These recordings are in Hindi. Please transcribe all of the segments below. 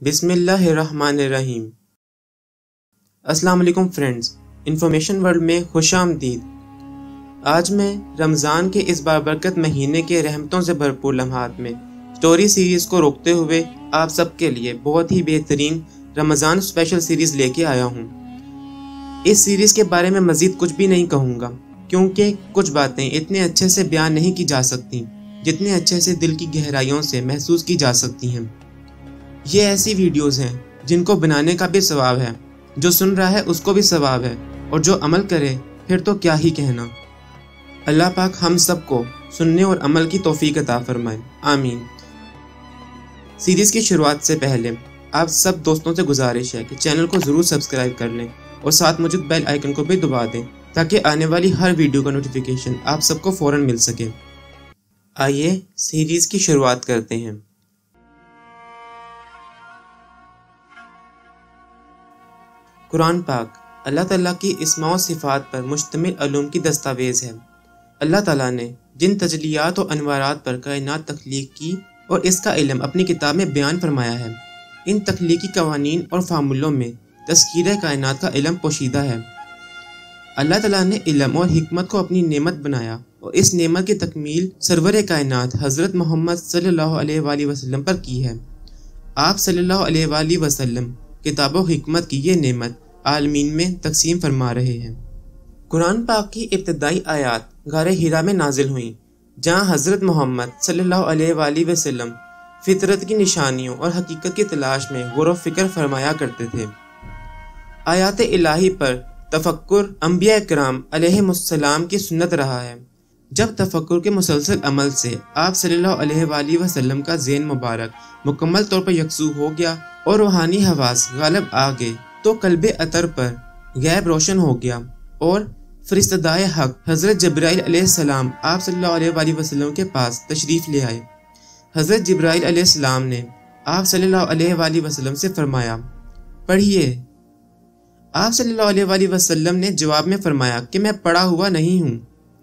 बिस्मिल्लाहिर्रहमानिर्रहीम। अस्सलाम फ्रेंड्स इंफॉर्मेशन वर्ल्ड में खुश आमदीद आज मैं रमज़ान के इस बाबरकत महीने के रहमतों से भरपूर लम्हात में स्टोरी सीरीज़ को रोकते हुए आप सबके लिए बहुत ही बेहतरीन रमज़ान स्पेशल सीरीज़ लेके आया हूँ। इस सीरीज़ के बारे में मज़ीद कुछ भी नहीं कहूँगा, क्योंकि कुछ बातें इतने अच्छे से बयान नहीं की जा सकती, जितने अच्छे से दिल की गहराइयों से महसूस की जा सकती हैं। ये ऐसी वीडियोस हैं, जिनको बनाने का भी सवाब है। जो सुन रहा है, उसको भी सवाब है। और जो अमल करे, फिर तो क्या ही कहना। अल्लाह पाक हम सबको सुनने और अमल की तोफ़ी अता फरमाए। आमीन। सीरीज़ की शुरुआत से पहले, आप सब दोस्तों से गुजारिश है कि चैनल को ज़रूर सब्सक्राइब कर लें और साथ मौजूद बेल आइकन को भी दबा दें, ताकि आने वाली हर वीडियो का नोटिफिकेशन आप सबको फ़ौरन मिल सके। आइए सीरीज़ की शुरुआत करते हैं। कुरान पाक अल्लाह ताला की इसमाओ सिफ़ात पर मुश्तमिल की दस्तावेज़ है। अल्लाह ताला ने जिन तजलियात और अनवारात पर कायनात तख्लीक की और इसका इलम अपनी किताब में बयान फरमाया है। इन तख्लीकी कवानीन और फार्मूलों में तस्कीर कायनात का इलम पोशीदा है। अल्लाह ताला ने इलम और हिकमत को अपनी नेमत बनाया और इस नेमत की तकमील सरवर कायनात हज़रत मोहम्मद सल्लल्लाहु अलैहि पर की है। आप सल्लल्लाहु अलैहि किताब हिकमत की ये नेमत आलमीन में तकसीम फरमा रहे हैं। कुरान पाक की इब्तदाई आयात गार हीरा में नाजिल हुई, जहाँ हज़रत मोहम्मद सल्लल्लाहु फितरत की निशानियों और हकीकत की तलाश में गौर फ़िक्र फरमाया करते थे। आयात इलाही पर तफक्र अम्बिया कराम की सुन्नत रहा है। जब तफक्र के मुसलसल अमल से आप सल्लल्लाहु अलैहि वसल्लम का जैन मुबारक मुकम्मल तौर पर यकसू हो गया और रूहानी हवास गालब आ गए तो कल्ब अतर पर गैब रोशन हो गया और फरिश्तदाय हक हज़रत जब्राइल सलाम आप सल्लल्लाहु वसल्लम के पास तशरीफ़ ले आए। हज़रत जब्राइल सलाम ने आप सल्लल्लाहु वसल्लम से फरमाया, पढ़िए। आप सल्लल्लाहु वसल्लम ने जवाब में फरमाया कि मैं पढ़ा हुआ नहीं हूँ।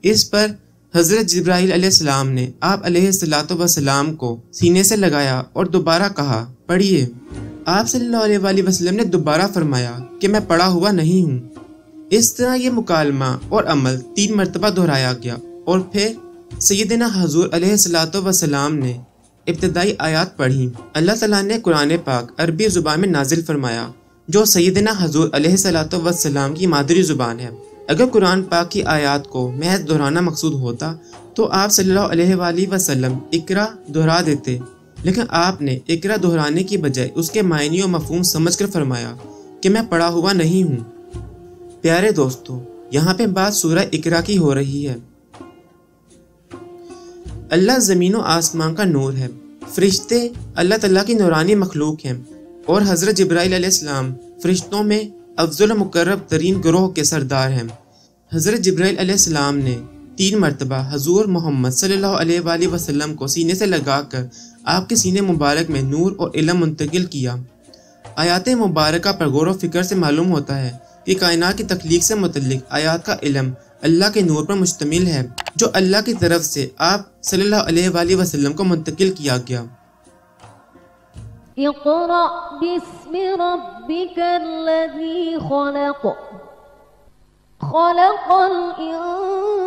इस पर हज़रत जब्राइल सलाम ने आप सलाम को सीने से लगाया और दोबारा कहा, पढ़िए। आप सल्लल्लाहु वसल्लम ने दोबारा फरमाया कि मैं पढ़ा हुआ नहीं हूँ। इस तरह ये मुकालमा और अमल तीन मरतबा दोहराया गया और फिर सैदना हजूर वसलाम ने इब्तदाई आयात पढ़ी। अल्लाह ताला ने कुरान पाक अरबी ज़ुबान में नाजिल फरमाया, जो सैदना हजूर वसलाम की मादरी ज़ुबान है। अगर कुरान पाक की आयात को महज दोहराना मकसूद होता तो आप सल्लल्लाहु अलैहि वसल्लम इकरा दोहरा देते। लेकिन आपने इकरा दोहराने की बजाय उसके मायनी और मफहूम समझ कर फरमाया कि मैं पढ़ा हुआ नहीं हूँ। प्यारे दोस्तों, यहाँ पे बात सूरह इकरा की हो रही है। अल्लाह ज़मीन व आसमान का नूर है। फरिश्ते अल्लाह तला की नूरानी मखलूक हैं और हज़रत जब्राईल फरिश्तों में अफजल मुकर्रब तरीन ग्रोह के सरदार हैं। हज़रत जब्राईसम ने तीन मरतबा हजूर मोहम्मद सल्लल्लाहु अलैहि को सीने से लगा कर आपके सीने मुबारक में नूर और इलम मुंतकिल किया। आयात मुबारक पर गौर वफ़िक्र से मालूम होता है कि कायनात की तख्लीक से मतलब आयात का इलम अल्लाह के नूर पर मुश्तमिल है, जो अल्लाह की तरफ़ से आप सल्ला वसलम को मुंतकिल किया गया। खलक।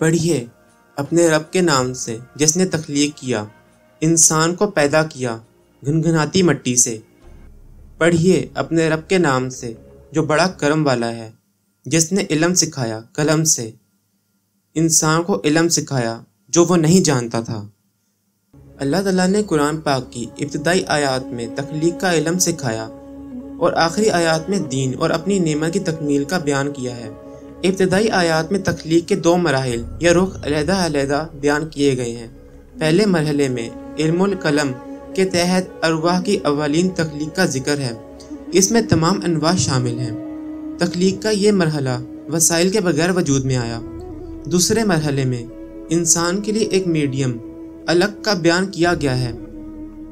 पढ़िए अपने रब के नाम से जिसने तख्लीक किया इंसान को पैदा किया घनघनाती मट्टी से पढ़िए अपने रब के नाम से, जो बड़ा करम वाला है, जिसने इलम सिखाया कलम से। इंसान को इलम सिखाया, जो वो नहीं जानता था। अल्लाह ताला ने कुरान पाक की इब्तदाई आयात में तख्लीक का इलम सिखाया और आखिरी आयात में दीन और अपनी नेमत की तकमील का बयान किया है। इब्तदाई आयात में तख्लीक के दो मराहल या रुख अलहदा बयान किए गए हैं। पहले मरहले में इल्मुल कलम के तहत अरवाह की अवालीन तख्लीक का ज़िक्र है। इसमें तमाम अनवा शामिल हैं। तख्लीक का ये मरहला वसाइल के बगैर वजूद में आया। दूसरे मरहले में, इंसान के लिए एक मीडियम, अलग का बयान किया गया है।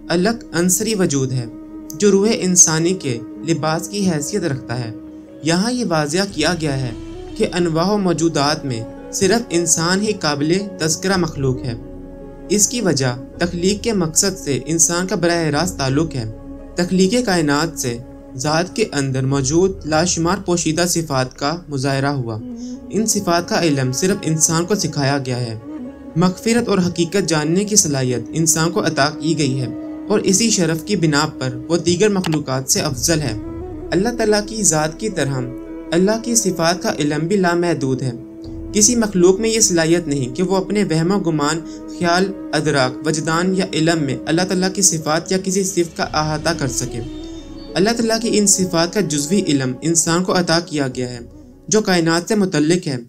अलग अंसरी वजूद है, जो रूह इंसानी के लिबास की हैसियत रखता है। यहाँ ये वाजिया किया गया है कि अनवाह मौजूदात में सिर्फ़ इंसान ही काबिल तस्करा मखलूक है। इसकी वजह तख्लीक के मकसद से इंसान का बर रास्त ताल्लुक है। तख्लीक कायनात से ज़ात के अंदर मौजूद लाशुमार पोशीदा सिफात का मुजाहरा हुआ। इन सिफात का इलम सिर्फ़ इंसान को सिखाया गया है। मगफिरत और हकीकत जानने की सलाहियत इंसान को अता की गई है और इसी शरफ की बिना पर वो दीगर मखलूक से अफजल है। अल्लाह तला की ज़ात की तरह अल्लाह की सिफात का इलम भी लामहदूद है। किसी मखलूक में ये सलाहियत नहीं कि वो अपने वहम गुमान, ख्याल, अदराक, वजदान या इलम में अल्लाह तला की सिफात या किसी सिफ का अहाता कर सके। अल्लाह तला की इन सिफात का जुजवी इलम इंसान को अता किया गया है, जो कायनात से मुतलक है।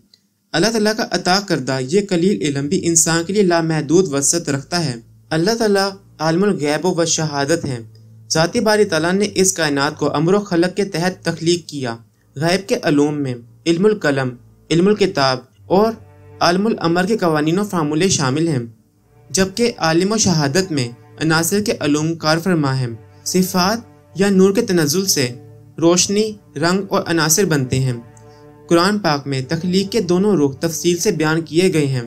अल्लाह तला का अता करदा ये कलील इलम भी इंसान के लिए लामहदूद वसत रखता है। अल्लाह तला आलमुल गैब व शहादत हैं। ज़ाती बारी तला ने इस कायनात को अमर खलक के तहत तख्लीक किया, गैब के अलूम में, इल्मुल कलम, इल्मुल किताब और आलमुल अमर के कवानीन फार्मूले शामिल हैं, जबकि आलिम शहादत में अनासर के अलूम कार फरमा हैं। सिफात या नूर के तनजुल से रोशनी, रंग और अनासर बनते हैं। कुरान पाक में तख्लीक के दोनों रुख तफसील से बयान किए गए हैं।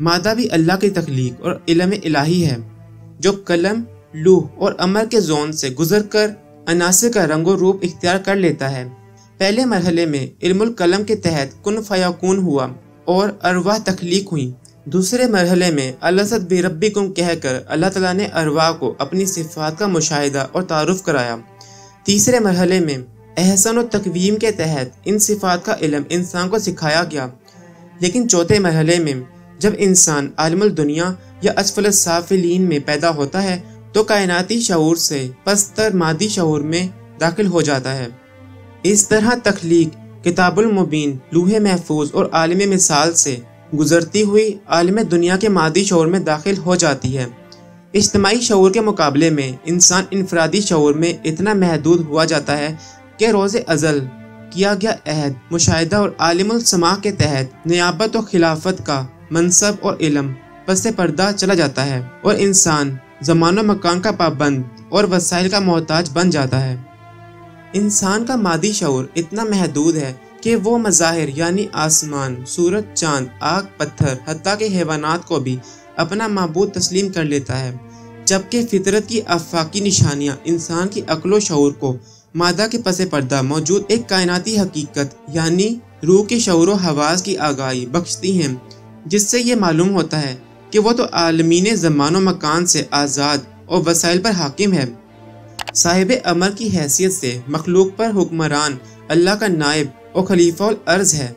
मादा भी अल्लाह की तख्लीक और इलम इलाही है, जो कलम, लूह और अमर के जोन से गुजर कर अनासर का रंगो रूप इख्तियार कर लेता है। पहले मरहले में इल्मुल कलम के तहत कन फ़याकून हुआ? और अरवाह तख्लीक हुई। दूसरे मरहले में अलसद बेरबी कुम कहकर अल्लाह तला ने अरवाह को अपनी सिफात का मुशाहिदा और तारुफ कराया। तीसरे मरहले में एहसन और तकवीम के तहत इन सिफात का इलम इंसान को सिखाया गया। लेकिन चौथे मरहले में जब इंसान आलमुल दुनिया या असफल साफिलीन में पैदा होता है तो कायनाती शूर से पस्तर मादी शूर में दाखिल हो जाता है। इस तरह तख्लीक किताबुल मुबीन, लूहे महफूज और आलम मिसाल से गुजरती हुई आलम दुनिया के मादी शोर में दाखिल हो जाती है। इज्तमाही शूर के मुकाबले में इंसान इनफरादी शूर में इतना महदूद हुआ जाता है कि रोज़ अज़ल किया गया अहद, मुशाहिदा और आलिमुल समा के तहत नियाबत और खिलाफत का मनसब और इलम पस पर्दा चला जाता है और इंसान जमान मकान का पाबंद और वसाइल का मोहताज बन जाता है। इंसान का मादी शौर इतना महदूद है कि वो मज़ाहिर यानी आसमान, सूरज, चाँद, आग, पत्थर हती के हैवानात को भी अपना मबूद तस्लीम कर लेता है। जबकि फितरत की अफाकी निशानियाँ इंसान की अकलो शौर को मादा के पसे पर्दा मौजूद एक कायनाती हकीकत यानी रूह के शौर हवास की आगाही बख्शती हैं, जिससे ये मालूम होता है कि वो तो आलमीन ज़मान मकान से आज़ाद और वसाइल पर हाकिम है। साहिब अमर की हैसियत से मखलूक पर हुक्मरान अल्लाह का नायब और खलीफा अर्ज़ है।